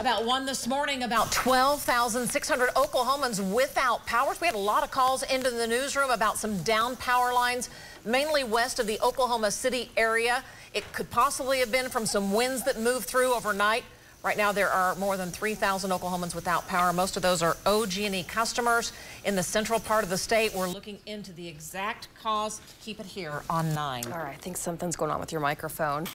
About one this morning, about 12,600 Oklahomans without power. We had a lot of calls into the newsroom about some down power lines, mainly west of the Oklahoma City area. It could possibly have been from some winds that moved through overnight. Right now, there are more than 3,000 Oklahomans without power. Most of those are OG&E customers in the central part of the state. We're looking into the exact cause. Keep it here on 9. All right, I think something's going on with your microphone.